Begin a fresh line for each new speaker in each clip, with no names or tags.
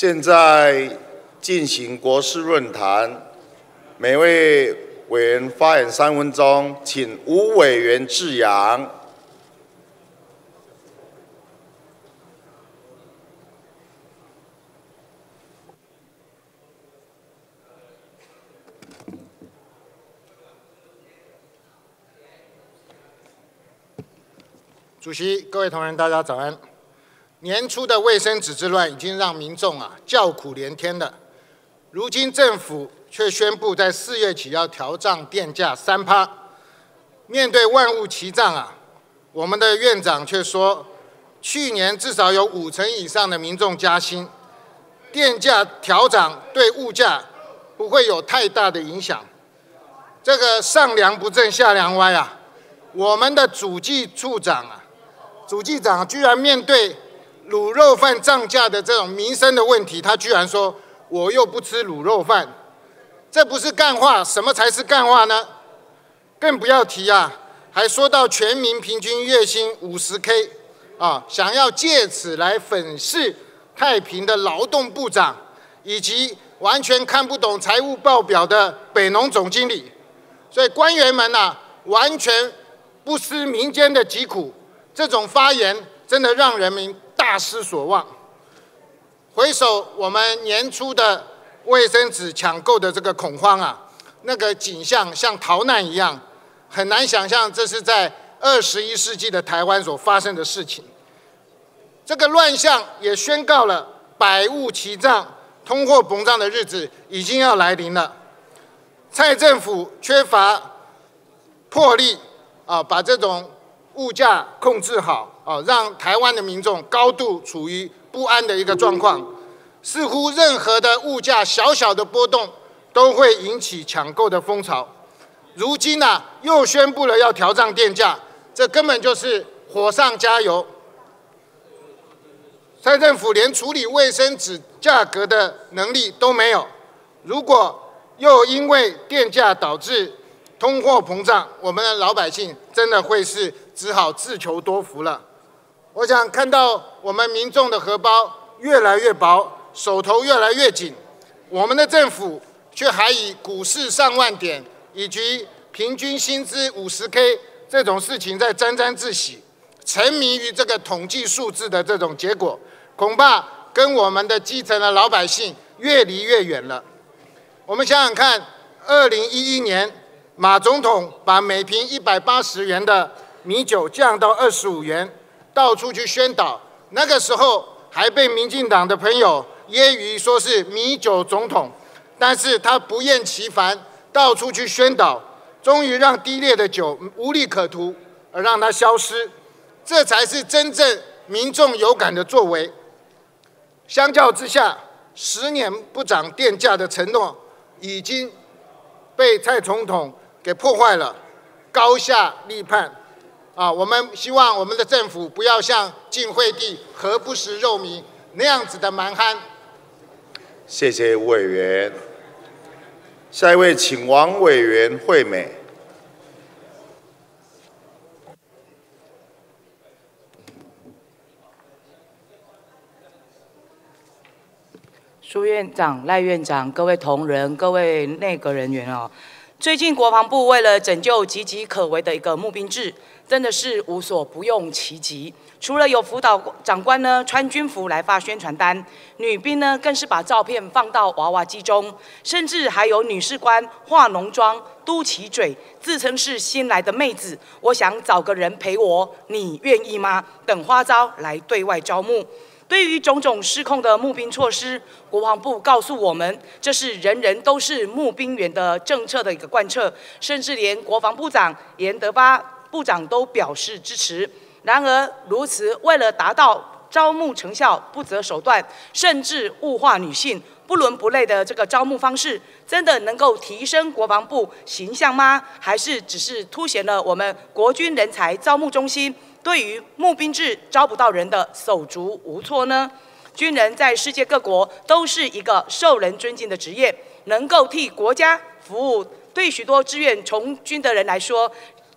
现在进行国事论坛，每位委员发言三分钟，请吴委员致扬。
主席、各位同仁，大家早安。年初的卫生纸之乱已经让民众啊叫苦连天了，如今政府却宣布在四月起要调涨电价三趴。面对万物齐涨啊，我们的院长却说，去年至少有五成以上的民众加薪，电价调涨对物价不会有太大的影响。这个上梁不正下梁歪啊，我们的主计处长啊。主计长居然面对卤肉饭涨价的这种民生的问题，他居然说我又不吃卤肉饭，这不是干话，什么才是干话呢？更不要提啊，还说到全民平均月薪五十 K，啊，想要借此来粉饰太平的劳动部长，以及完全看不懂财务报表的北农总经理，所以官员们呐，完全不思民间的疾苦。这种发言真的让人民大失所望。回首我们年初的卫生纸抢购的这个恐慌啊，那个景象像逃难一样，很难想象这是在二十一世纪的台湾所发生的事情。这个乱象也宣告了百物齐涨、通货膨胀的日子已经要来临了。蔡政府缺乏魄力啊，把这种。物价控制好啊，让台湾的民众高度处于不安的一个状况，似乎任何的物价小小的波动都会引起抢购的风潮。如今呢，又宣布了要调涨电价，这根本就是火上加油。蔡政府连处理卫生纸价格的能力都没有，如果又因为电价导致通货膨胀，我们的老百姓真的会是。只好自求多福了。我想看到我们民众的荷包越来越薄，手头越来越紧，我们的政府却还以股市上万点以及平均薪资五十 K 这种事情在沾沾自喜，沉迷于这个统计数字的这种结果，恐怕跟我们的基层的老百姓越离越远了。我们想想看，二零一一年马总统把每瓶一百八十元的米酒降到二十五元，到处去宣导。那个时候还被民进党的朋友揶揄说是米酒总统，但是他不厌其烦，到处去宣导，终于让低劣的酒无利可图，而让它消失。这才是真正民众有感的作为。相较之下，十年不涨电价的承诺，已经被蔡总统给破坏了，高下立判。啊，我们希望我们的政府不要像晋惠帝何不食肉糜那样子的蛮憨。
谢谢委员。下一位，请王委员惠美。
苏院长、赖院长、各位同仁、各位内阁人员哦，最近国防部为了拯救岌岌可危的一个募兵制。真的是无所不用其极，除了有辅导长官呢穿军服来发宣传单，女兵呢更是把照片放到娃娃机中，甚至还有女士官化浓妆、嘟起嘴，自称是新来的妹子，我想找个人陪我，你愿意吗？等花招来对外招募。对于种种失控的募兵措施，国防部告诉我们，这是人人都是募兵员的政策的一个贯彻，甚至连国防部长严德发。部长都表示支持。然而，如此为了达到招募成效不择手段，甚至物化女性、不伦不类的这个招募方式，真的能够提升国防部形象吗？还是只是凸显了我们国军人才招募中心对于募兵制招不到人的手足无措呢？军人在世界各国都是一个受人尊敬的职业，能够替国家服务，对许多志愿从军的人来说。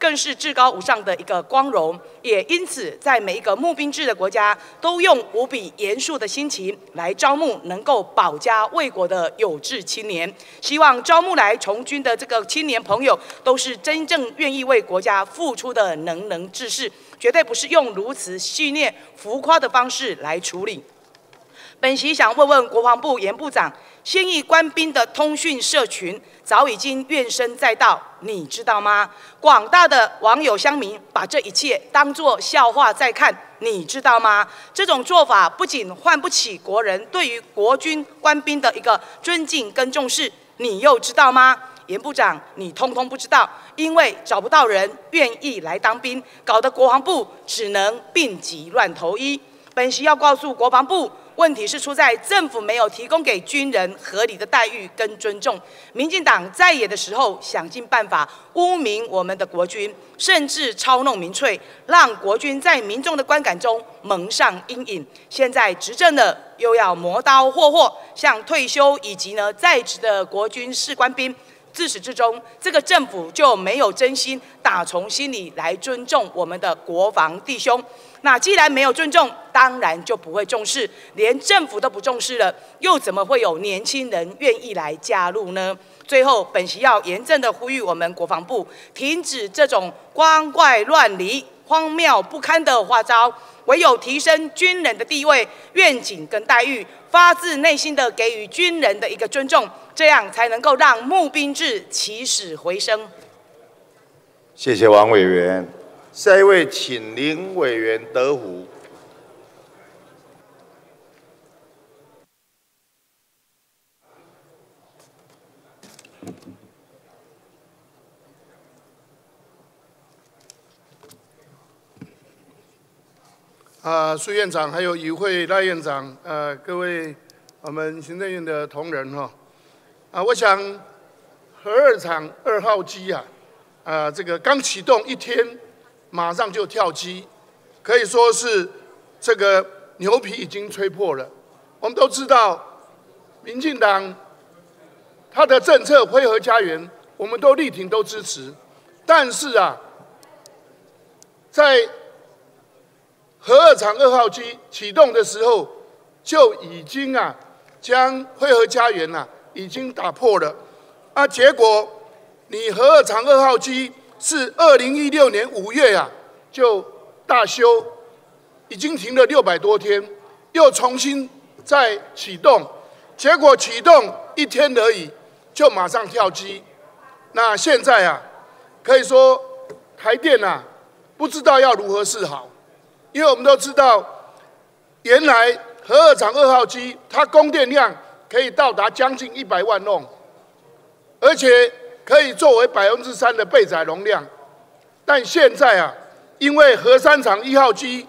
更是至高无上的一个光荣。也因此，在每一个募兵制的国家，都用无比严肃的心情来招募能够保家卫国的有志青年。希望招募来从军的这个青年朋友，都是真正愿意为国家付出的能能志士，绝对不是用如此戏谑浮夸的方式来处理。本席想问问国防部严部长，现役官兵的通讯社群早已经怨声载道，你知道吗？广大的网友乡民把这一切当作笑话在看，你知道吗？这种做法不仅唤不起国人对于国军官兵的一个尊敬跟重视，你又知道吗？严部长，你通通不知道，因为找不到人愿意来当兵，搞得国防部只能病急乱投医。本席要告诉国防部。问题是出在政府没有提供给军人合理的待遇跟尊重。民进党在野的时候，想尽办法污名我们的国军，甚至操弄民粹，让国军在民众的观感中蒙上阴影。现在执政的又要磨刀霍霍，向退休以及呢在职的国军士官兵。自始至终，这个政府就没有真心打从心里来尊重我们的国防弟兄。那既然没有尊重，当然就不会重视。连政府都不重视了，又怎么会有年轻人愿意来加入呢？最后，本席要严正的呼吁我们国防部，停止这种光怪乱离、荒谬不堪的花招。唯有提升军人的地位、愿景跟待遇，发自内心的给予军人的一个尊重，这样才能够让募兵制起死回生。
谢谢王委员。下一位，请林委员德福。
啊，苏院长，还有与会赖院长，呃，各位我们行政院的同仁哈，啊，我想核二厂二号机啊，啊，这个刚启动一天，马上就跳机，可以说是这个牛皮已经吹破了。我们都知道，民进党他的政策恢和家园，我们都力挺都支持，但是啊，在核二厂二号机启动的时候，就已经啊，将汇合家园呐已经打破了。啊，结果你核二厂二号机是二零一六年五月啊就大修，已经停了六百多天，又重新再启动，结果启动一天而已，就马上跳机。那现在啊，可以说台电啊，不知道要如何是好。因为我们都知道，原来核二厂二号机它供电量可以到达将近一百万弄，而且可以作为百分之三的备载容量。但现在啊，因为核三厂一号机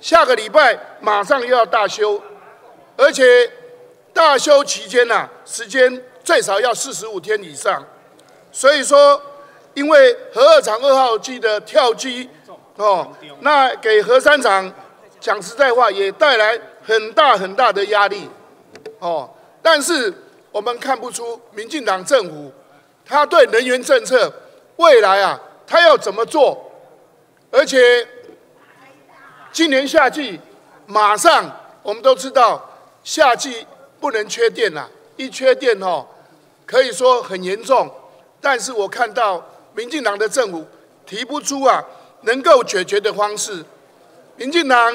下个礼拜马上又要大修，而且大修期间呐，时间最少要四十五天以上。所以说，因为核二厂二号机的跳机。哦，那给核三厂讲实在话，也带来很大很大的压力。哦，但是我们看不出民进党政府他对能源政策未来啊，他要怎么做？而且今年夏季马上我们都知道夏季不能缺电了，一缺电哦，可以说很严重。但是我看到民进党的政府提不出啊。能够解决的方式，民进党，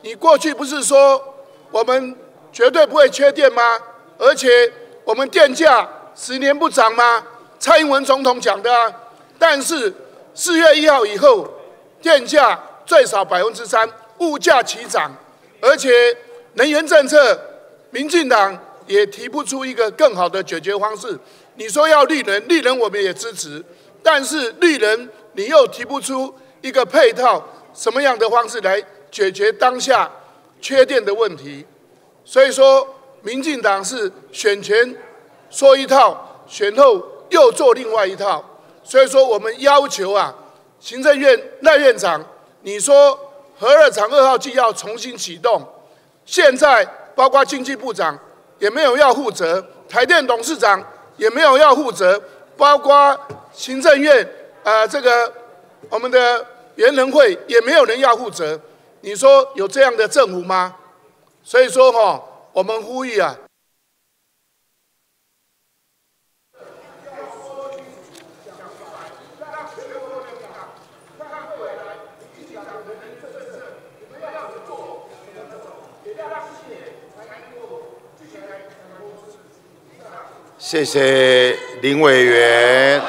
你过去不是说我们绝对不会缺电吗？而且我们电价十年不涨吗？蔡英文总统讲的啊。但是四月一号以后，电价最少百分之三，物价齐涨，而且能源政策，民进党也提不出一个更好的解决方式。你说要绿能，绿能我们也支持，但是绿能你又提不出。一个配套什么样的方式来解决当下缺电的问题？所以说，民进党是选前说一套，选后又做另外一套。所以说，我们要求啊，行政院赖院长，你说核二厂二号机要重新启动，现在包括经济部长也没有要负责，台电董事长也没有要负责，包括行政院呃这个。我们的原能会也没有人要负责。你说有这样的政府吗？所以说哈，我们呼吁啊。
谢谢林委员。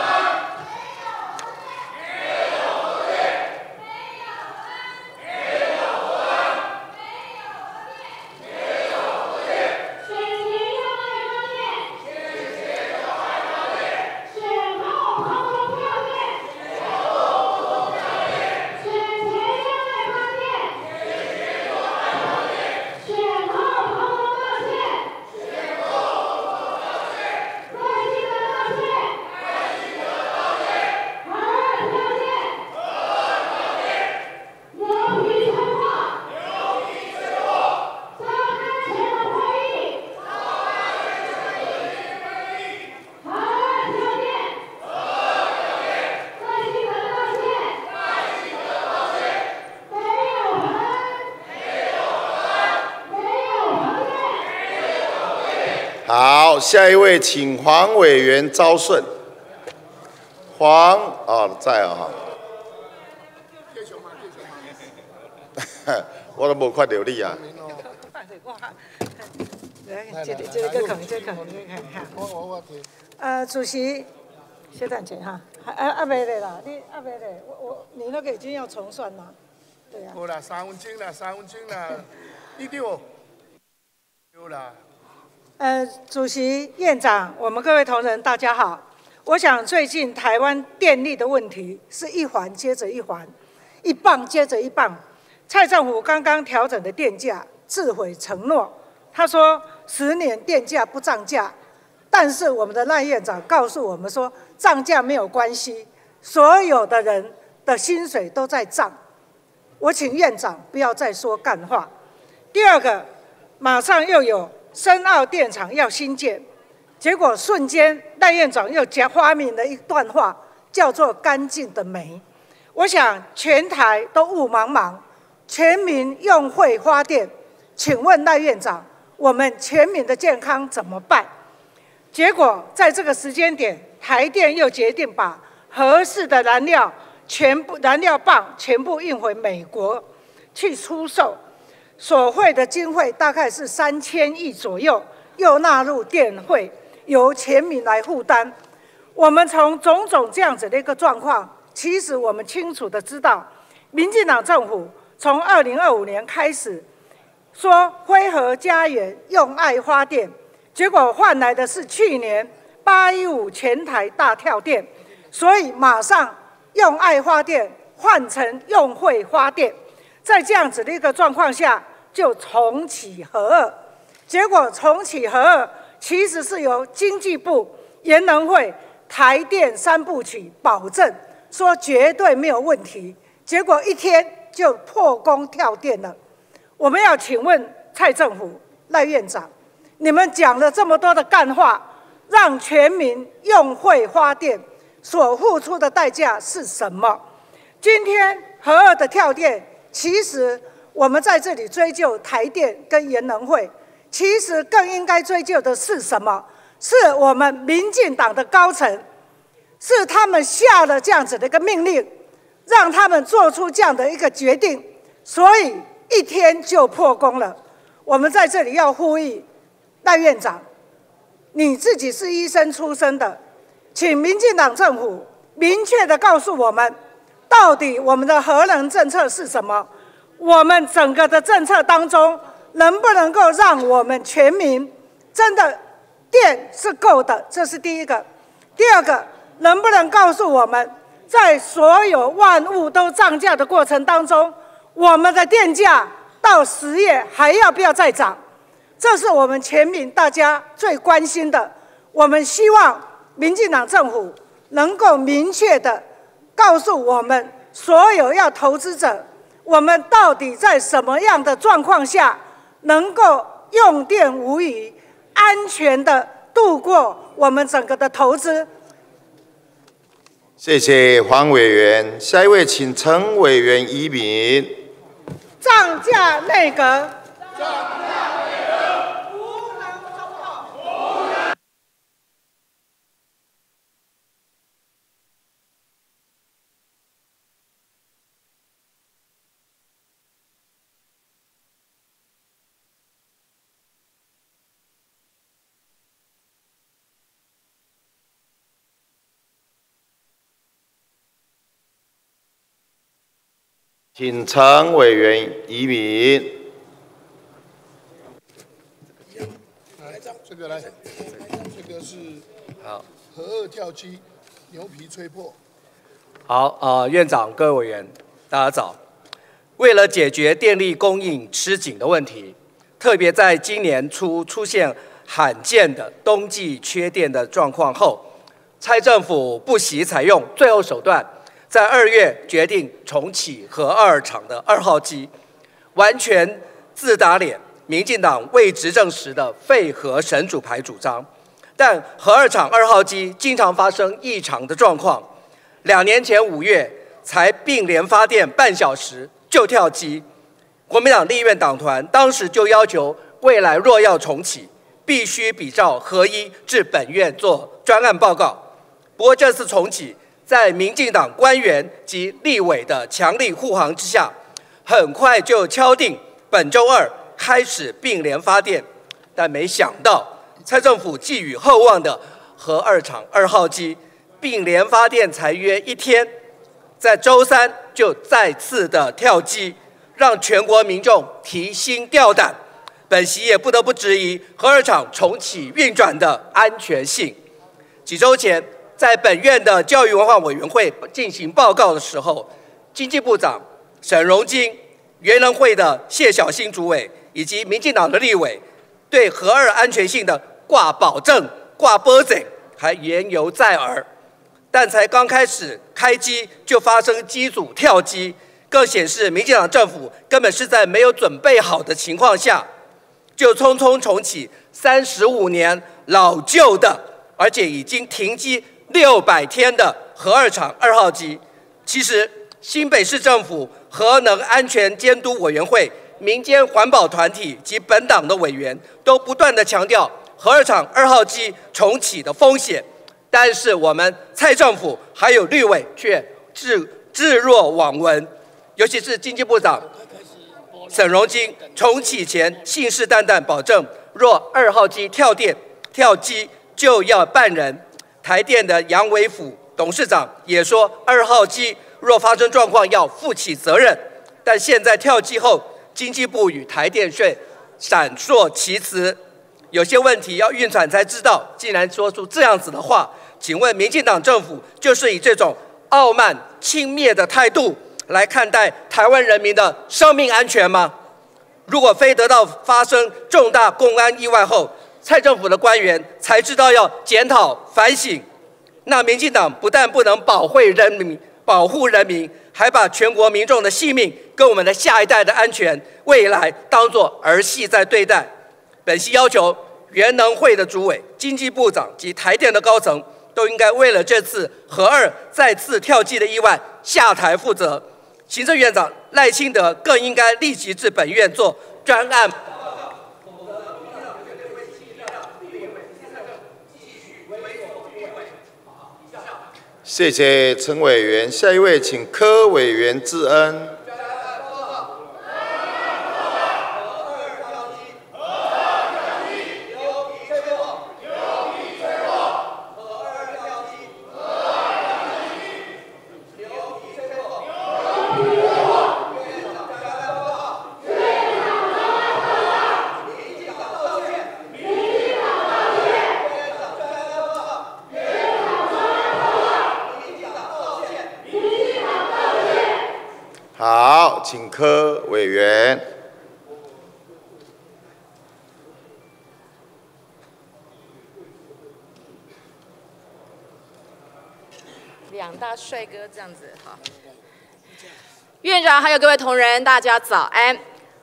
好，下一位，请黄委员招顺。黄啊，在啊。哈 我都无看到你啊。
来，这个这里个可能，这个可能，
我我我
呃，主席，先暂停哈。啊啊未嘞啦，你啊未嘞，我我你那个已经要重算了。对啊。
好啦，三分钟啦，三分钟啦，一定有。有啦。
呃，主席、院长，我们各位同仁，大家好。我想最近台湾电力的问题是一环接着一环，一棒接着一棒。蔡政府刚刚调整的电价，自毁承诺。他说十年电价不涨价，但是我们的赖院长告诉我们说，涨价没有关系，所有的人的薪水都在涨。我请院长不要再说干话。第二个，马上又有。深澳电厂要新建，结果瞬间赖院长又加发明了一段话，叫做“干净的煤”。我想全台都雾茫茫，全民用会发电，请问赖院长，我们全民的健康怎么办？结果在这个时间点，台电又决定把合适的燃料全部燃料棒全部运回美国去出售。所汇的经费大概是三千亿左右，又纳入电费，由全民来负担。我们从种种这样子的一个状况，其实我们清楚的知道，民进党政府从二零二五年开始说辉和家园用爱发电，结果换来的是去年八一五全台大跳电，所以马上用爱发电换成用会发电。在这样子的一个状况下，就重启核二，结果重启核二其实是由经济部、研能会、台电三部曲保证说绝对没有问题，结果一天就破功跳电了。我们要请问蔡政府、赖院长，你们讲了这么多的干话，让全民用会发电，所付出的代价是什么？今天核二的跳电。其实我们在这里追究台电跟研能会，其实更应该追究的是什么？是我们民进党的高层，是他们下了这样子的一个命令，让他们做出这样的一个决定，所以一天就破功了。我们在这里要呼吁赖院长，你自己是医生出身的，请民进党政府明确的告诉我们。到底我们的核能政策是什么？我们整个的政策当中，能不能够让我们全民真的电是够的？这是第一个。第二个，能不能告诉我们，在所有万物都涨价的过程当中，我们的电价到十月还要不要再涨？这是我们全民大家最关心的。我们希望民进党政府能够明确的。告诉我们所有要投资者，我们到底在什么样的状况下能够用电无虞、安全的度过我们整个的投资？
谢谢黄委员，下一位请陈委员移民。
涨价内阁。
请陈委员移民。
来，这个来，这个是
好，
核二跳鸡，牛皮吹破。
好，呃，院长、各位委员，大家早。为了解决电力供应吃紧的问题，特别在今年初出现罕见的冬季缺电的状况后，蔡政府不惜采用最后手段。在二月决定重启核二厂的二号机，完全自打脸民进党未执政时的废核神主牌主张。但核二厂二号机经常发生异常的状况，两年前五月才并联发电半小时就跳机。国民党立院党团当时就要求，未来若要重启，必须比照合一至本院做专案报告。不过这次重启。在民进党官员及立委的强力护航之下，很快就敲定本周二开始并联发电。但没想到，蔡政府寄予厚望的核二厂二号机并联发电才约一天，在周三就再次的跳机，让全国民众提心吊胆。本席也不得不质疑核二厂重启运转的安全性。几周前。在本院的教育文化委员会进行报告的时候，经济部长沈荣金、原能会的谢小新主委以及民进党的立委，对核二安全性的挂保证、挂保证还言犹在耳。但才刚开始开机就发生机组跳机，更显示民进党政府根本是在没有准备好的情况下，就匆匆重启三十五年老旧的，而且已经停机。六百天的核二厂二号机，其实新北市政府核能安全监督委员会、民间环保团体及本党的委员都不断的强调核二厂二号机重启的风险，但是我们蔡政府还有绿委却置置若罔闻，尤其是经济部长沈荣金重启前信誓旦旦保证，若二号机跳电跳机就要办人。台电的杨伟甫董事长也说，二号机若发生状况要负起责任。但现在跳机后，经济部与台电却闪烁其词，有些问题要运转才知道。竟然说出这样子的话，请问民进党政府就是以这种傲慢轻蔑的态度来看待台湾人民的生命安全吗？如果非得到发生重大公安意外后，蔡政府的官员才知道要检讨反省，那民进党不但不能保护人民、保护人民，还把全国民众的性命跟我们的下一代的安全、未来当作儿戏在对待。本席要求原能会的主委、经济部长及台电的高层都应该为了这次核二再次跳机的意外下台负责。行政院长赖清德更应该立即至本院做专案。
谢谢陈委员，下一位请柯委员致恩。请科委员。
两大帅哥这样子，好。院长还有各位同仁，大家早安。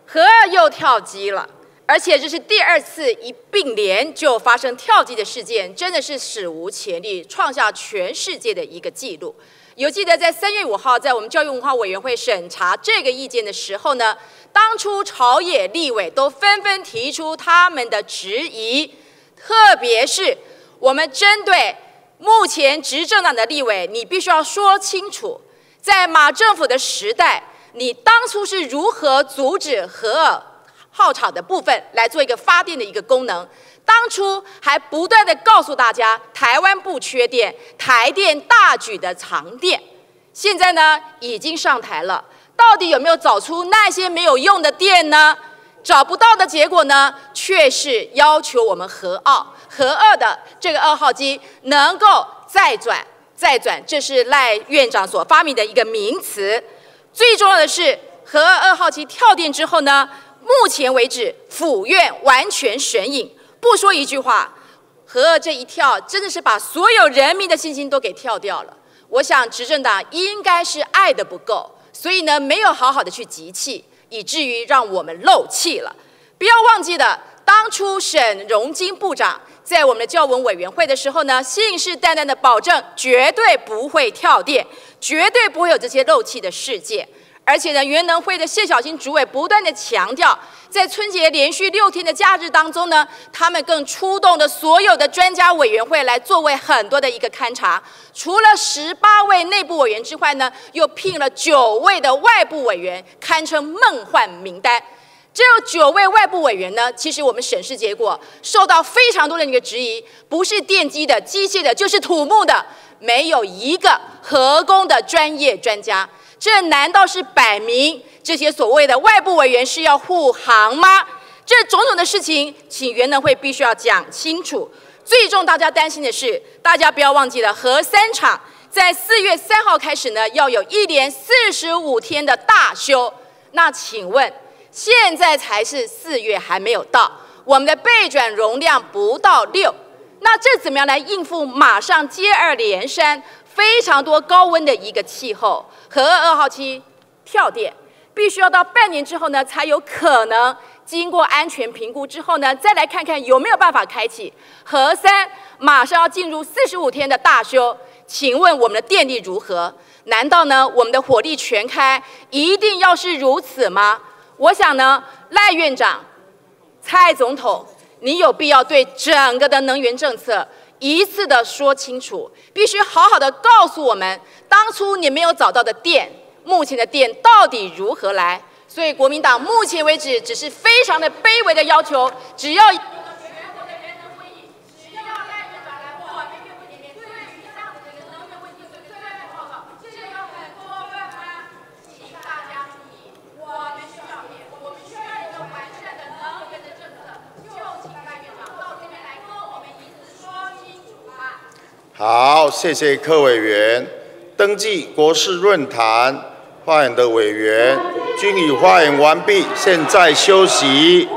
核又跳机了，而且这是第二次一并联就发生跳机的事件，真的是史无前例，创下全世界的一个记录。有记得在三月五号，在我们教育文化委员会审查这个意见的时候呢，当初朝野立委都纷纷提出他们的质疑，特别是我们针对目前执政党的立委，你必须要说清楚，在马政府的时代，你当初是如何阻止核二号厂的部分来做一个发电的一个功能？当初还不断的告诉大家，台湾不缺电，台电大举的藏电。现在呢，已经上台了，到底有没有找出那些没有用的电呢？找不到的结果呢，却是要求我们核二、核二的这个二号机能够再转、再转，这是赖院长所发明的一个名词。最重要的是，核二二号机跳电之后呢，目前为止，府院完全神隐。不说一句话，和这一跳，真的是把所有人民的信心都给跳掉了。我想执政党应该是爱的不够，所以呢没有好好的去集气，以至于让我们漏气了。不要忘记了，当初沈荣金部长在我们的教文委员会的时候呢，信誓旦旦的保证绝对不会跳电，绝对不会有这些漏气的事件。而且呢，原能会的谢小新主委不断的强调，在春节连续六天的假日当中呢，他们更出动了所有的专家委员会来作为很多的一个勘察。除了十八位内部委员之外呢，又聘了九位的外部委员，堪称梦幻名单。这九位外部委员呢，其实我们审视结果受到非常多的一个质疑，不是电机的、机械的，就是土木的，没有一个核工的专业专家。这难道是摆明这些所谓的外部委员是要护航吗？这种种的事情，请元能会必须要讲清楚。最重大家担心的是，大家不要忘记了，核三厂在四月三号开始呢，要有一连四十五天的大修。那请问，现在才是四月还没有到，我们的备转容量不到六，那这怎么样来应付马上接二连三？非常多高温的一个气候，核二二号机跳电，必须要到半年之后呢，才有可能经过安全评估之后呢，再来看看有没有办法开启。核三马上要进入四十五天的大修，请问我们的电力如何？难道呢我们的火力全开一定要是如此吗？我想呢，赖院长、蔡总统，你有必要对整个的能源政策。一次的说清楚，必须好好的告诉我们，当初你没有找到的店，目前的店到底如何来？所以国民党目前为止只是非常的卑微的要求，只要。
好，谢谢柯委员。登记国事论坛发言的委员均已发言完毕，现在休息。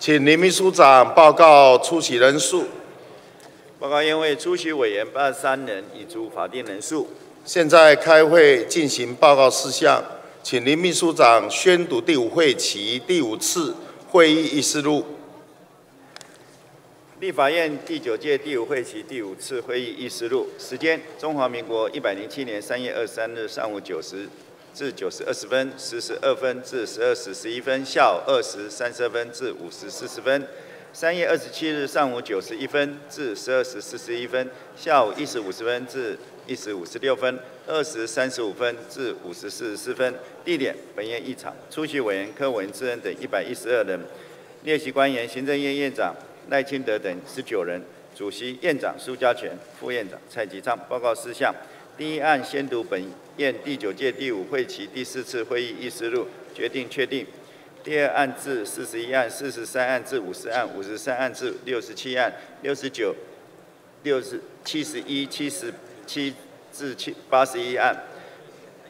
请林秘书长报告出席人数。
报告宴会出席委员八十三人，已足法定人数。
现在开会进行报告事项，请林秘书长宣读第五会期第五次会议议事录。
立法院第九届第五会期第五次会议议事录，时间：中华民国一百零七年三月二十三日上午九时至九时二十分，十时二分至十二时十一分，下午二时三十二分至五时四十分。三月二十七日上午九时一分至十二时四十一分，下午一时五十分至一时五十六分，二时三十五分至五时四十四分。地点：本院议场。出席委员柯文智等一百一十二人，列席官员：行政院院长。赖清德等十九人，主席院长苏家全，副院长蔡吉昌。报告事项：第一案宣读本院第九届第五会期第四次会议议事录，决定确定。第二案至四十一案、四十三案至五十案、五十三案至六十七案、六十九、六十七十一、七十七至七八十一案，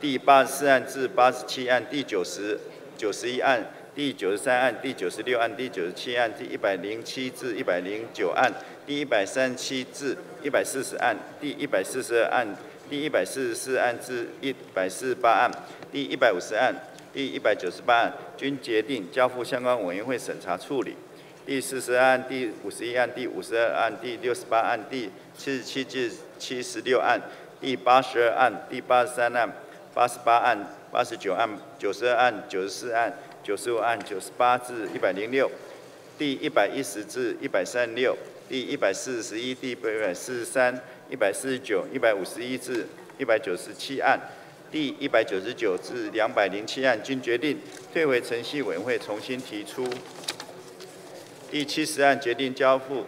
第八十四案至八十七案，第九十九十一案。第九十三案、第九十六案、第九十七案、第一百零七至一百零九案、第一百三十七至一百四十案、第一百四十二案、第一百四十四案至一百四十八案、第一百五十案、第一百九十八案，均决定交付相关委员会审查处理。第四十案、第五十一案、第五十二案、第六十八案、第七十七至七十六案、第八十二案、第八十三案、八十八案、八十九案、九十二案、九十四案。九十五案九十八至一百零六，第一百一十至一百三十六，第一百四十一、第一百四十三、一百四十九、一百五十一至一百九十七案，第一百九十九至两百零七案均决定退回程序委员会重新提出。第七十案决定交付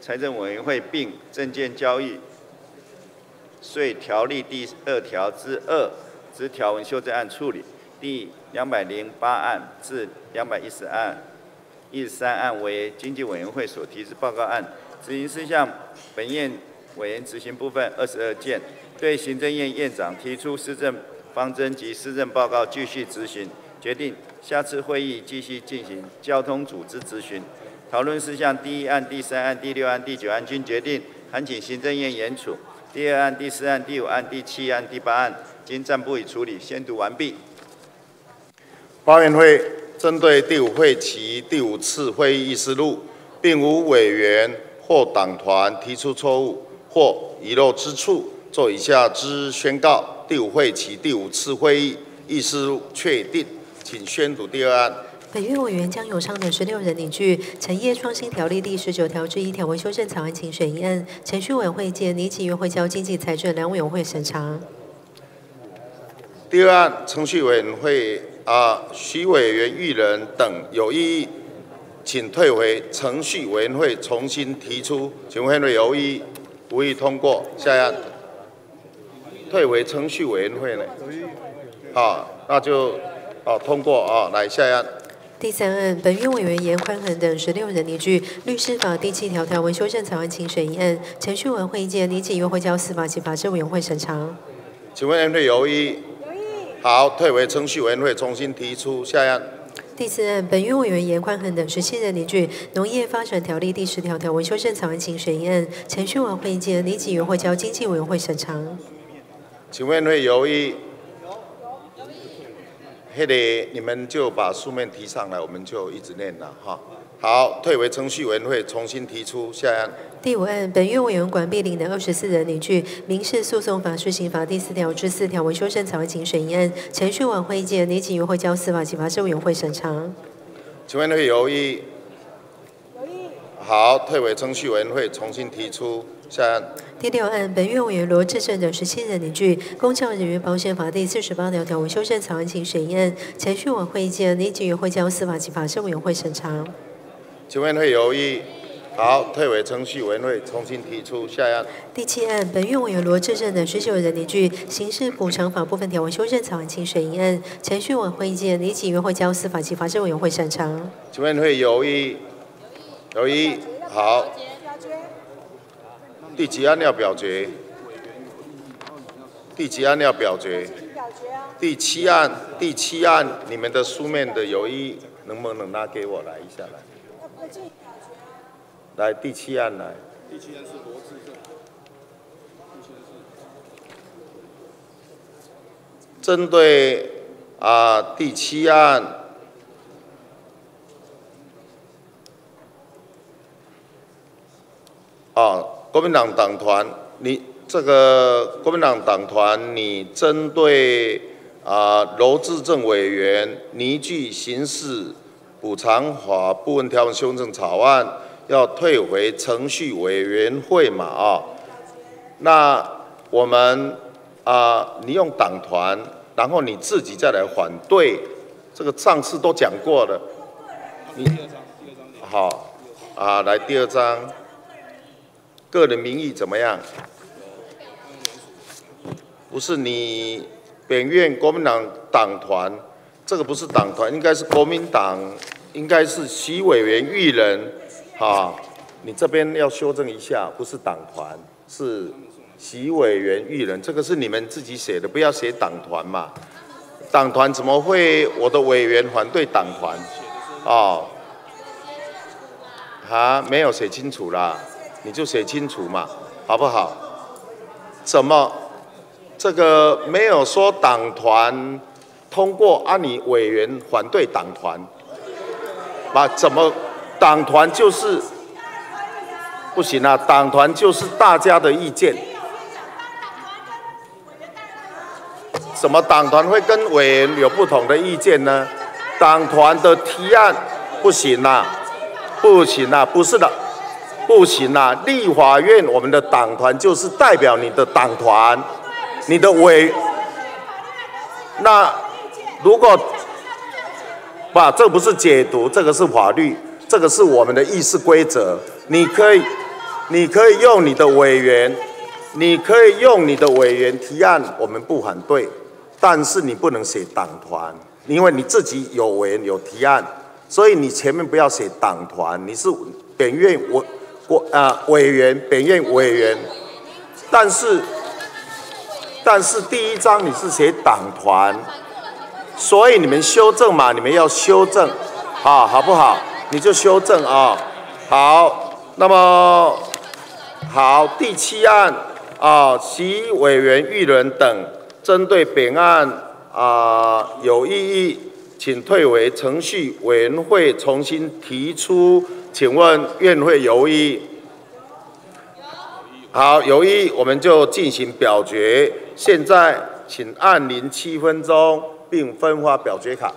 财政委员会并证件交易税条例第二条之二之条文修正案处理。第两百零八案至两百一十案、一十三案为经济委员会所提之报告案，执行事项本院委员执行部分二十二件，对行政院院长提出施政方针及施政报告继续执行，决定下次会议继续进行交通组织咨询。讨论事项第一案、第三案、第六案、第九案均决定函请行政院严处。第二案、第四案、第五案、第七案、第八案经暂不予处理，宣读完毕。
发言会针对第五会期第五次会议议事录，并无委员或党团提出错误或遗漏之处，做以下之宣告：第五会期第五次会议议事确定，请宣读第二案。
本院委员将有上等十六人领具《产业创新条例》第十九条之一条文修正草案，请选一案。程序委员会见拟请院会交经济财政两委员会审查。
第二案程序委员会。啊，徐委员、玉人等有异议，请退回程序委员会重新提出。请问会有异议？无异通过。下一案，退回程序委员会呢？好，那就啊通过啊。来下一案。
第三案，本院委员严宽恒等十六人依据《律师法》第七条条文修正草案，请审一案。程序委员会意见，拟请院会交司法及法制委员会审查。
请问会有异？好，退回程序委员会重新提出下案。
第四案，本院委员严宽恒等十七人拟具《农业发展条例》第十条条文修正草案，请审议案。程序委员会意见，拟请委员会交经济委员会审查。
请问会有意？有个你们就把书面提上来，我们就一直念了哈。好，退回程序委员会重新提出下案。
第五案，本院委员管碧玲等二十四人拟具《民事诉讼法施行法》第四条至四条文修正草案，请审议案。程序委员会意见，拟请委员会交司法及法制委员会审查。
请问会有意？有意。好，退回程序委员会重新提出下案。
第六案，本院委员罗志正等十七人拟具《公教人员保险法》第四十八条条文修正草案，请审议案。程序委员会意见，拟请委员会交司法及法制委员会审查。
请问会有意？好，退委程序委员会重新提出下一案。
第七案，本院委员罗志正等十九人拟具《刑事补偿法》部分条文修正草案，请审议案。程序委员会意见，拟请院会交司法及法制委员会审查。
请问会有意？有意。好。第几案要表决？第几案要表决？第七案，第七案，你们的书面的有意，能不能拿给我来一下来？来第七案来。
第七案是罗志正。
针对啊第七案，啊国民党党团，你这个国民党党团，你针对啊罗志正委员拟具刑事补偿法部分条文修正草案，要退回程序委员会嘛啊？那我们啊，你用党团。然后你自己再来反对，这个上次都讲过了。你好啊，来第二章，个人名义怎么样？不是你本院国民党党团，这个不是党团，应该是国民党，应该是习委员育人啊。你这边要修正一下，不是党团，是。习委员育人，这个是你们自己写的，不要写党团嘛。党团怎么会？我的委员反对党团，哦，啊，没有写清楚啦，你就写清楚嘛，好不好？怎么？这个没有说党团通过，啊，你委员反对党团，把怎么？党团就是不行啊，党团就是大家的意见。什么党团会跟委员有不同的意见呢？党团的提案不行呐，不行呐，不是的，不行呐。立法院我们的党团就是代表你的党团，你的委。那如果，不，这不是解读，这个是法律，这个是我们的议事规则。你可以，你可以用你的委员，你可以用你的委员提案，我们不反对。但是你不能写党团，因为你自己有委员有提案，所以你前面不要写党团，你是本院委国啊委员，本院委员。但是，但是第一章你是写党团，所以你们修正嘛，你们要修正，啊，好不好？你就修正啊。好，那么好，第七案啊，其委员育人等。针对本案啊有异议，请退回程序委员会重新提出。请问院会有异？好，有异，我们就进行表决。现在请按铃七分钟，并分发表决卡。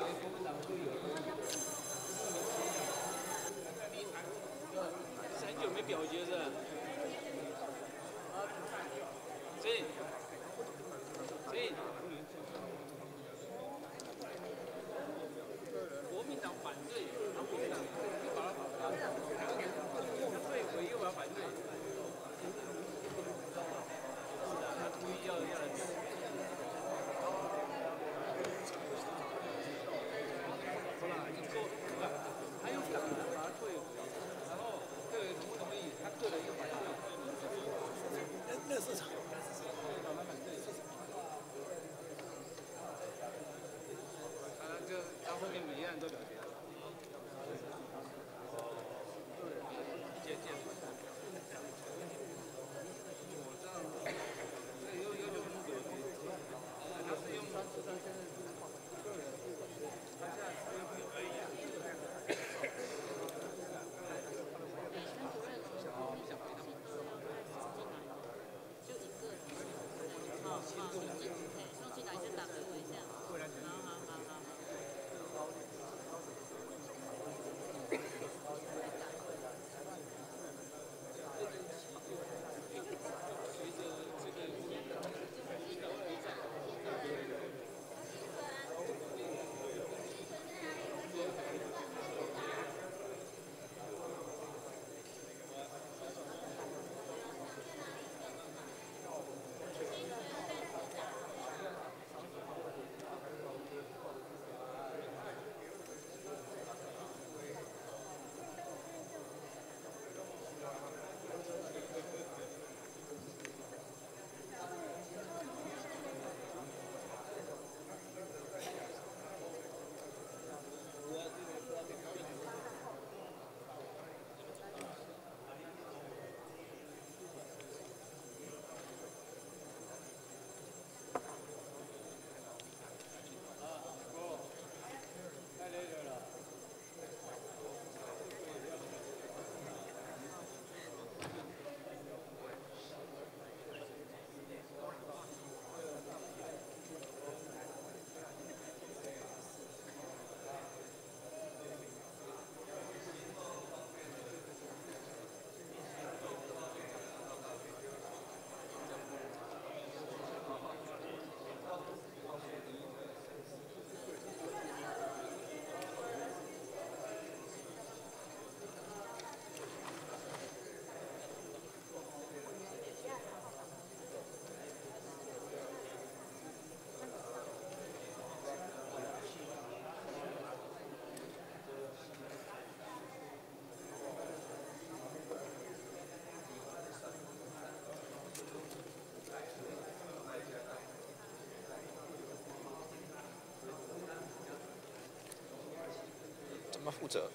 怎么负责？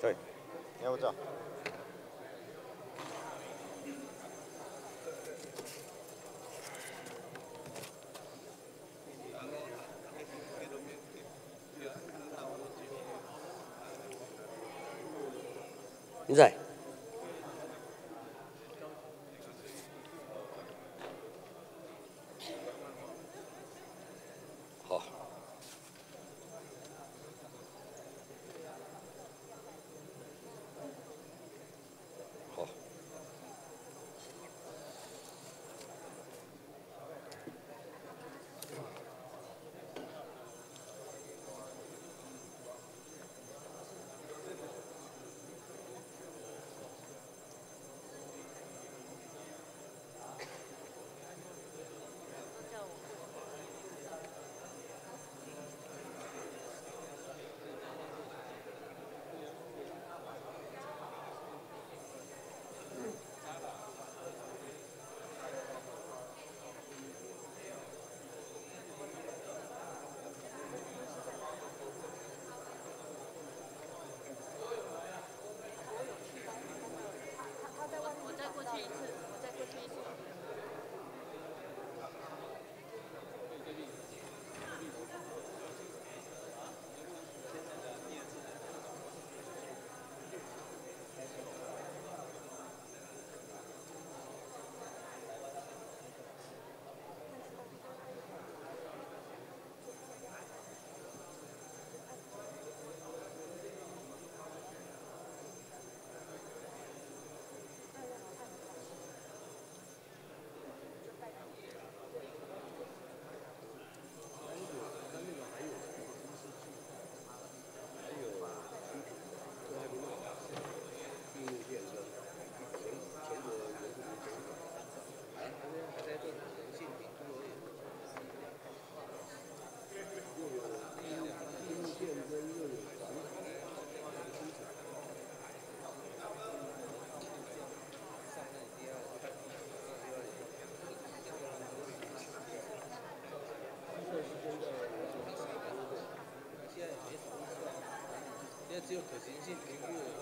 对，你要不
就可行性评估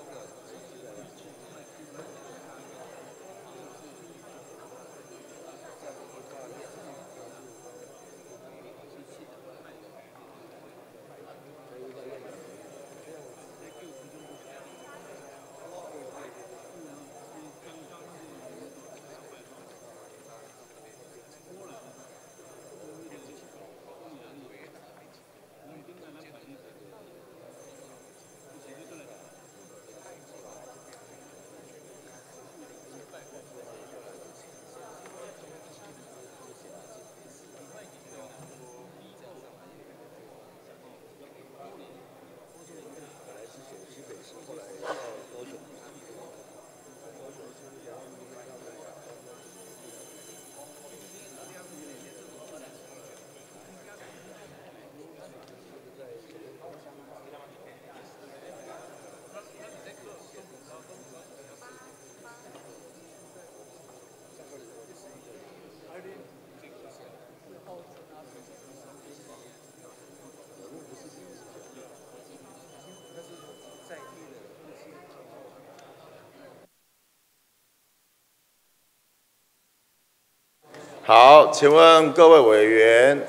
好，请问各位委员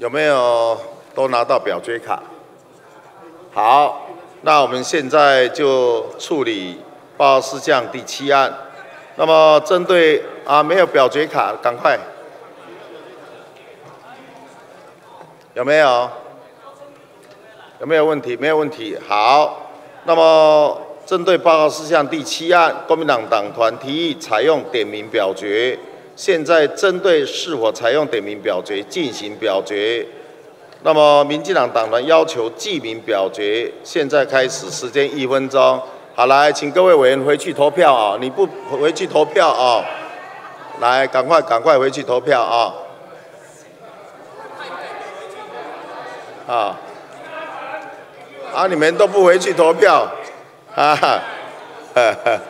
有没有都拿到表决卡？好，那我们现在就处理报告事项第七案。那么针对啊没有表决卡，赶快有没有？有没有问题？没有问题。好，那么针对报告事项第七案，国民党党团提议采用点名表决。现在针对是否采用点名表决进行表决。那么，民进党党团要求记名表决。现在开始，时间一分钟。好，来，请各位委员回去投票啊！你不回去投票啊？来，赶快，赶快回去投票啊！啊！啊！你们都不回去投票，哈哈，哈哈。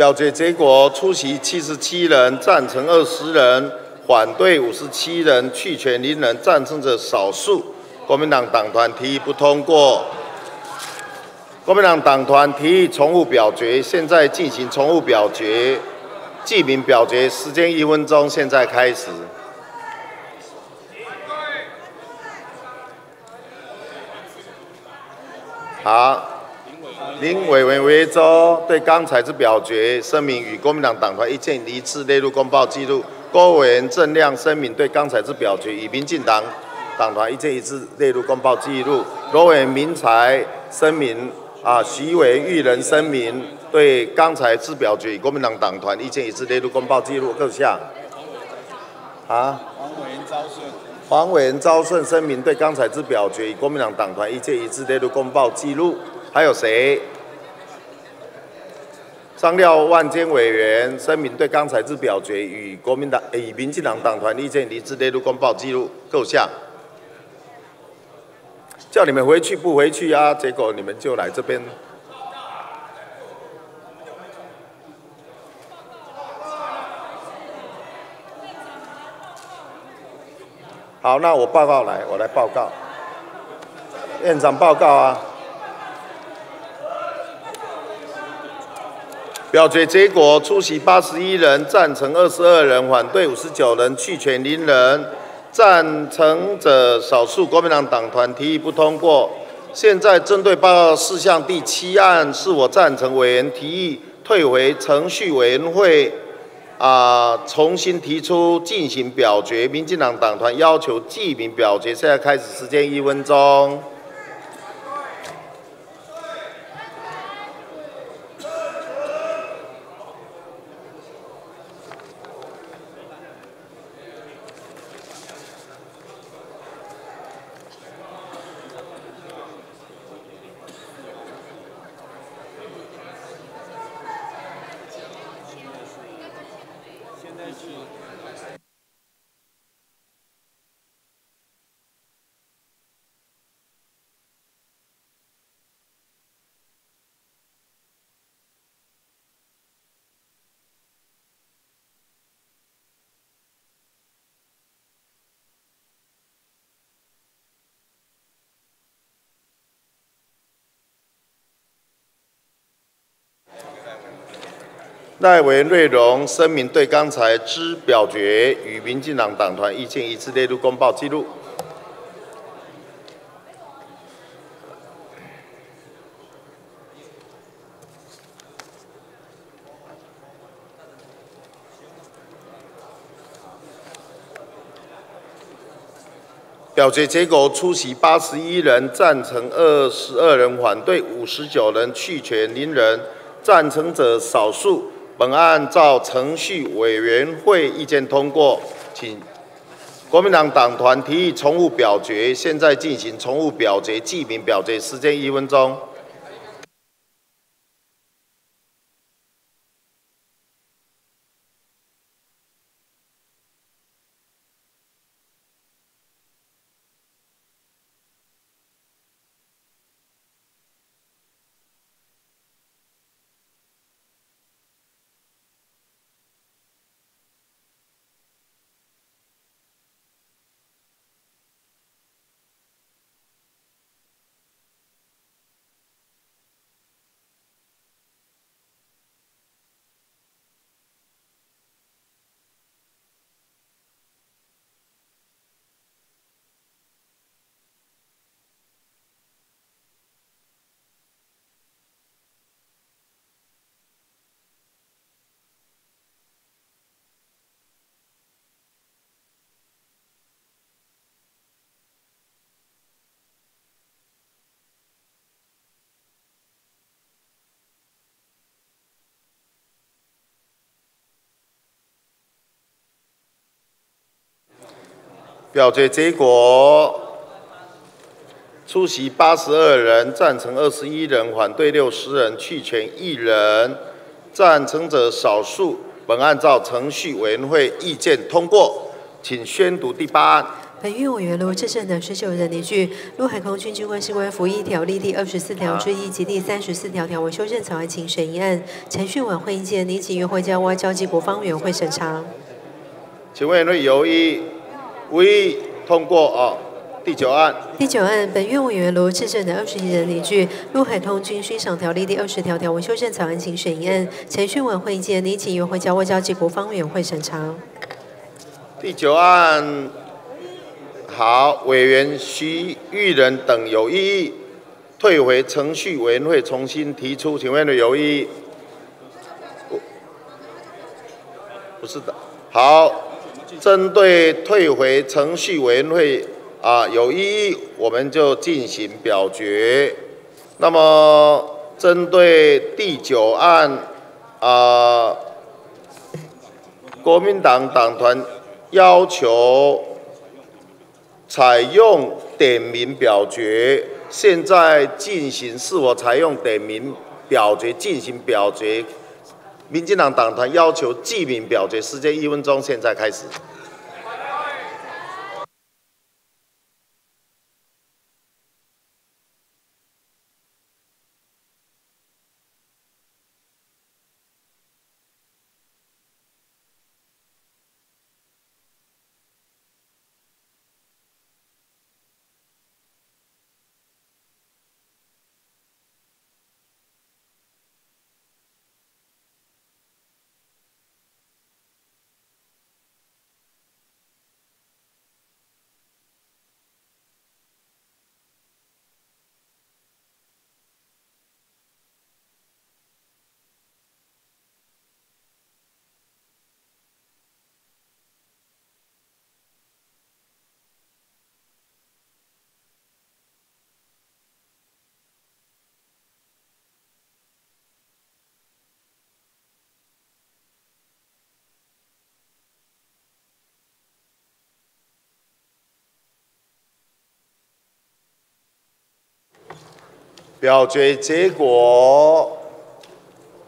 表决结果：出席七十七人，赞成二十人，反对五十七人，弃权零人。赞成者少数。国民党党团提议不通过。国民党党团提议重复表决，现在进行重复表决，记名表决时间一分钟，现在开始。好，林委员维州对刚才之表决声明与国民党党团意见一致，列入公报记录。郭委员郑亮声明对刚才之表决与民进党党团意见一致，列入公报记录。罗委员明才声明啊，徐委员玉人声明对刚才之表决与国民党党团意见一致，列入公报记录各项。啊？黄委员招顺。黄委员招顺声明对刚才之表决与国民党党团意见一致，列入公报记录。还有谁？张廖万坚委员声明对刚才之表决与国民党、与民进党党团意见一致，列入公报记录构项。叫你们回去不回去啊？结果你们就来这边。好，那我报告来，我来报告。院长报告啊。表决结果：出席八十一人，赞成二十二人，反对五十九人，弃权零人。赞成者少数。国民党党团提议不通过。现在针对报告事项第七案，是我赞成委员提议退回程序委员会，啊，重新提出进行表决。民进党党团要求记名表决。现在开始，时间一分钟。赖委员瑞荣声明对刚才之表决与民进党党团意见一致，列入公报记录。表决结果：出席八十一人，赞成二十二人，反对五十九人，弃权零人。赞成者少数。本案照程序委员会意见通过，请国民党党团提议重复表决，现在进行重复表决，记名表决，时间一分钟。表决结果：出席八十二人，赞成二十一人，反对六十人，弃权一人。赞成者少数。本案照程序委员会意见通过，请宣读第八案。
本院委员罗志胜等十九人拟具《陆海空军军官士官服役条例》第二十四条之一及第三十四条条文修正草案，请审议案。程序晚会意见拟请院会交外交及国防委员会审查。
请委员会有意无意通过啊？第九案。
第九案，本院委员罗志正的二十一人拟具《陆海空军勋赏条例》第二十条条文修正草案，请审议案。程序委会议见拟请由会交外交及国防委员会审查。
第九案。好，委员徐玉仁等有异议，退回程序委员会重新提出。请问的有异议？不是的。好，针对退回程序委员会啊有异议，我们就进行表决。那么，针对第九案啊，国民党党团要求。采用点名表决，现在进行是否采用点名表决进行表决？民进党党团要求记名表决，时间一分钟，现在开始。表决结果：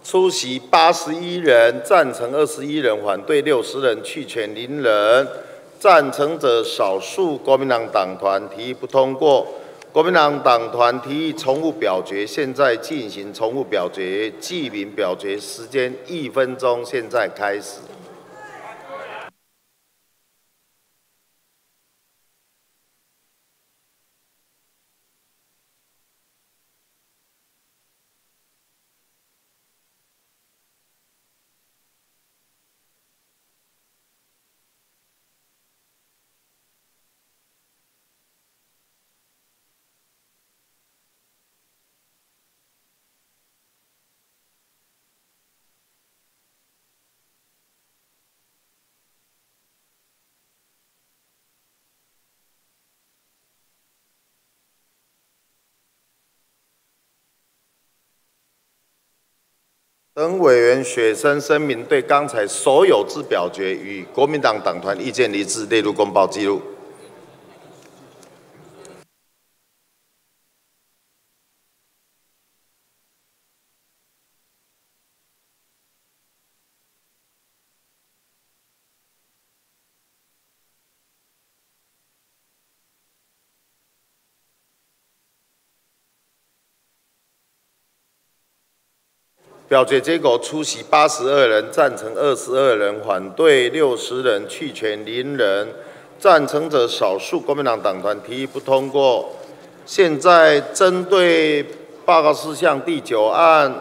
出席八十一人，赞成二十一人，反对六十人，弃权零人。赞成者少数。国民党党团提议不通过。国民党党团提议重复表决，现在进行重复表决，记名表决时间一分钟，现在开始。等委员雪生声明，对刚才所有之表决与国民党党团意见一致，列入公报记录。表决结果：出席八十二人，赞成二十二人，反对六十人，弃权零人。赞成者少数。国民党党团提议不通过。现在针对报告事项第九案，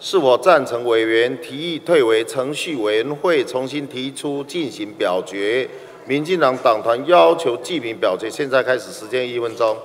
是否赞成委员提议退回程序委员会重新提出进行表决？民进党党团要求记名表决，现在开始，时间一分钟。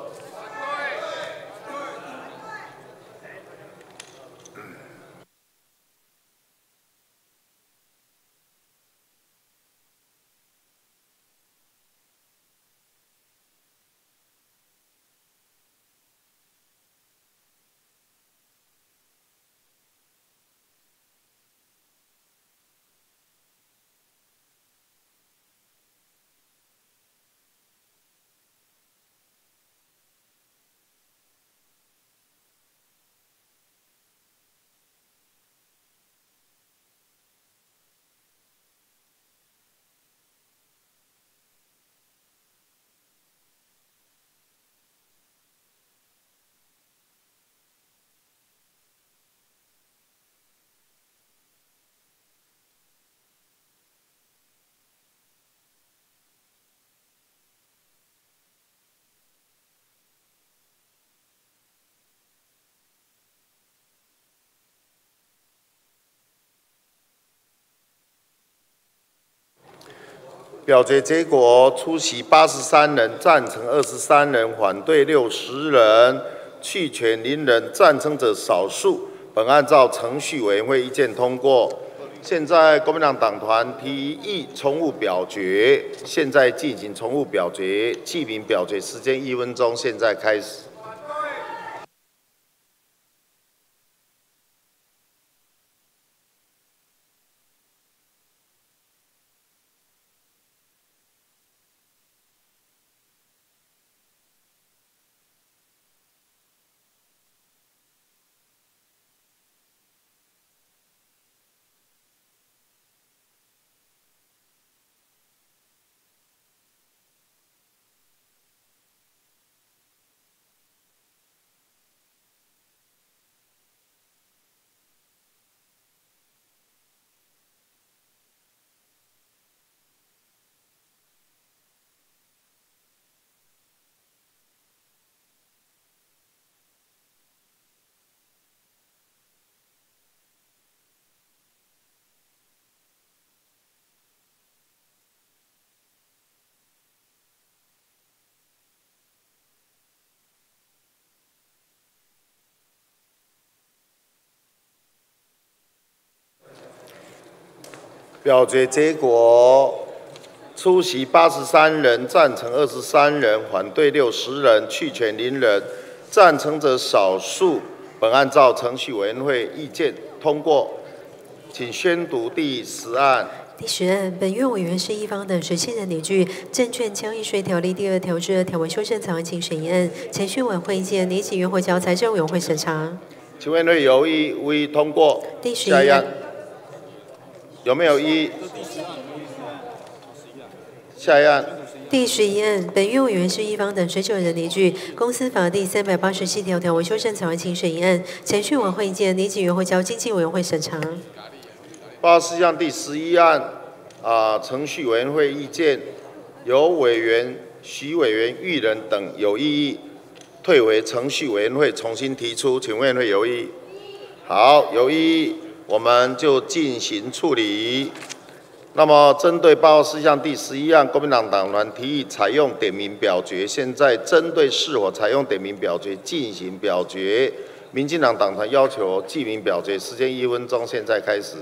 表决结果：出席八十三人，赞成二十三人，反对六十人，弃权零人。赞成者少数。本案照程序委员会意见通过。现在国民党党团提议重复表决，现在进行重复表决，记名表决时间一分钟，现在开始。表决结果：出席八十三人，赞成二十三人，反对六十人，弃权零人。赞成者少数。本案照程序委员会意见通过。请宣读第十案。
第十案，本院委员是一方等十七人拟具《证券交易税条例》第二条之二条文修正草案，请审议案。程序委员会意见，拟请院会交财政委员会审查。
请问会有异无异通过？
第十一案。
有没有一？下一案。
第十一案，本院委员是一方等十九人，离据《公司法》第三百八十七条条文修正草案，请审议案。程序委员会意见，拟请院会交经济委员会审查。
报告事项第十一案，啊，程序委员会意见，由委员徐委员、玉人等有异议，退回程序委员会重新提出，请委员会有异议？好，有异议。我们就进行处理。那么，针对报告事项第十一案，国民党党团提议采用点名表决。现在针对是否采用点名表决进行表决。民进党党团要求记名表决，时间一分钟，现在开始。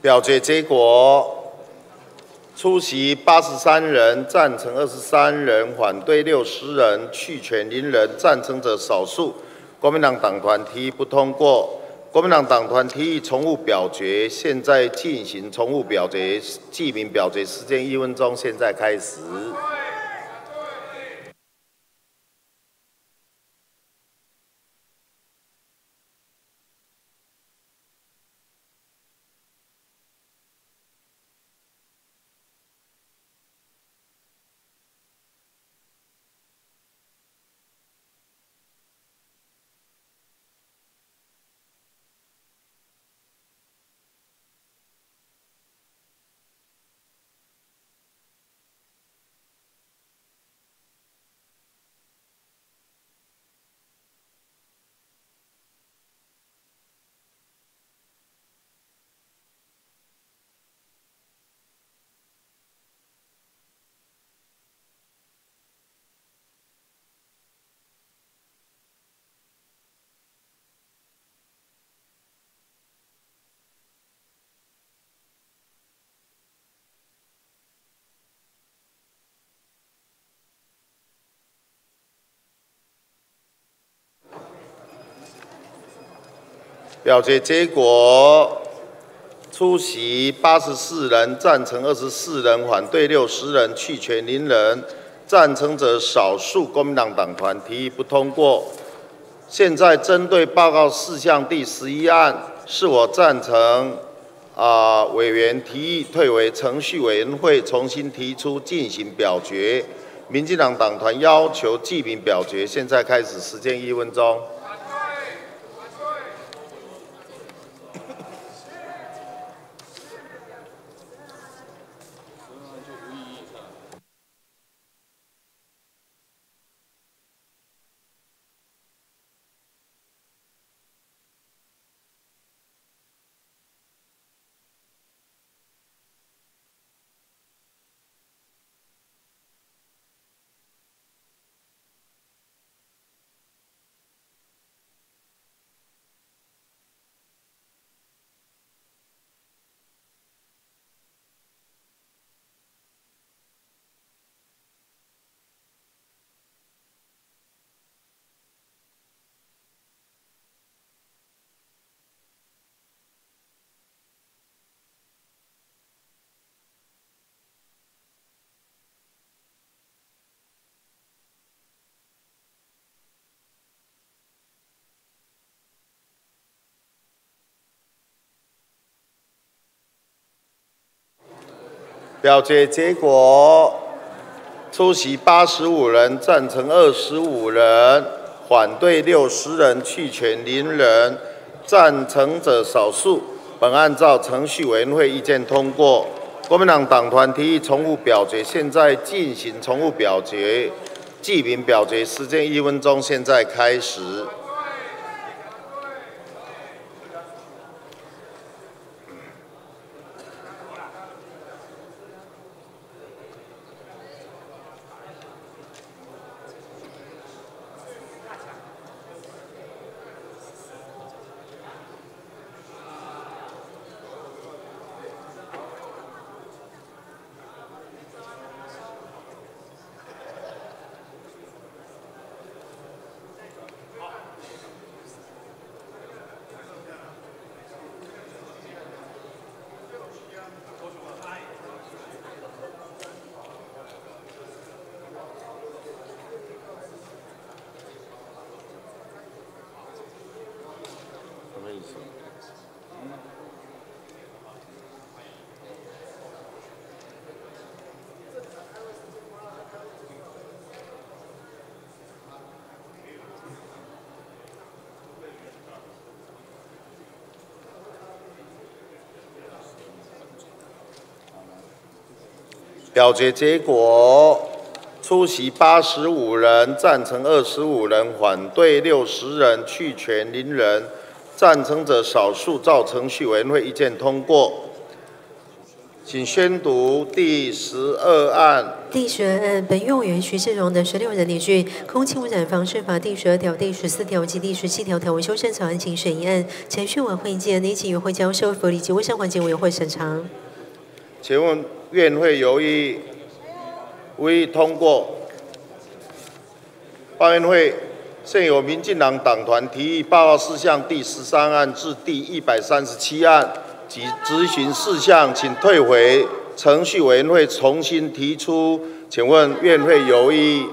表决结果：出席八十三人，赞成二十三人，反对六十人，弃权零人。赞成者少数。国民党党团提议不通过。国民党党团提议重复表决，现在进行重复表决，记名表决时间一分钟，现在开始。表决结果：出席八十四人，赞成二十四人，反对六十人，弃权零人。赞成者少数，国民党党团提议不通过。现在针对报告事项第十一案，是我赞成啊委员提议退为程序委员会重新提出进行表决。民进党党团要求记名表决，现在开始，时间一分钟。表决结果：出席八十五人，赞成二十五人，反对六十人，弃权零人。赞成者少数。本案照程序委员会意见通过。国民党党团提议重复表决，现在进行重复表决，记名表决，时间一分钟，现在开始。表决结果：出席八十五人，赞成二十五人，反对六十人，弃权零人。赞成者少数，照程序委员会意见通过。请宣读第十二案。
第十二案，本院委员徐志荣等十六人拟具《空气污染防治法》第十二条、第十四条及第十七条条文修正草案，请审议案。程序委员会建议请委员会交社会福利及卫生环境委员会审查。
请问院会有意无通过？报院会现有民进党党团提议报告事项第十三案至第一百三十七案及执行事项，请退回程序委员会重新提出。请问院会有意？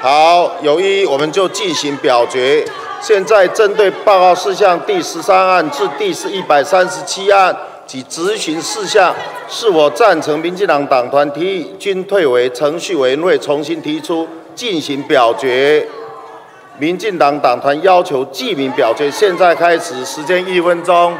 好，有意我们就进行表决。现在针对报告事项第十三案至第是一百三十七案。及执行事项，是我赞成民进党党团提议，均退回程序委员会重新提出进行表决。民进党党团要求记名表决，现在开始，时间一分钟。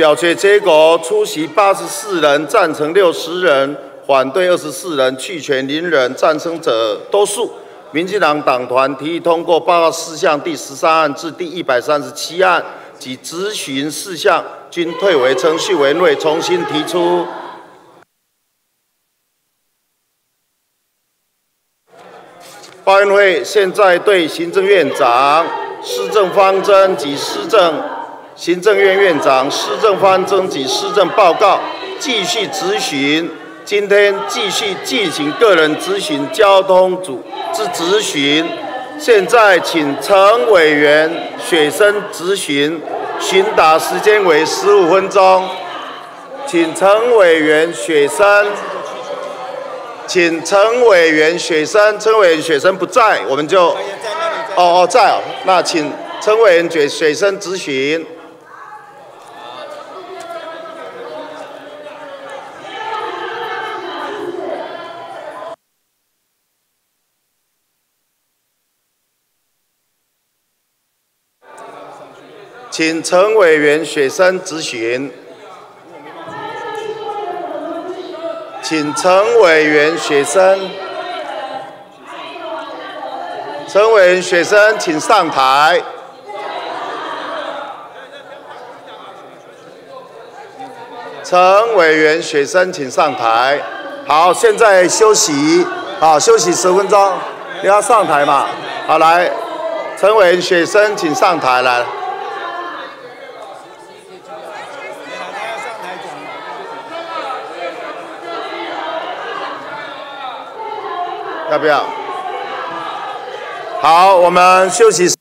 表决结果：出席八十四人，赞成六十人，反对二十四人，弃权零人。赞成者多数。民进党党团提议通过报告事项第十三案至第一百三十七案及咨询事项，均退回程序委员会重新提出。发言会现在对行政院长施政方针及施政。行政院院长施政方针及施政报告继续咨询，今天继续进行个人咨询交通组之咨询。现在请陈委员雪生咨询，询答时间为十五分钟。请陈委员雪生，请陈委员雪生，陈委员雪生不在，我们就哦哦在哦，那请陈委员雪雪生咨询。请陈委员雪生咨询。请陈委员雪生。陈委员雪生，请上台。陈委员雪生，请上台。好，现在休息。好，休息十分钟。你要上台嘛？好，来，陈委员雪生，请上台来。要不要？好，我们休息。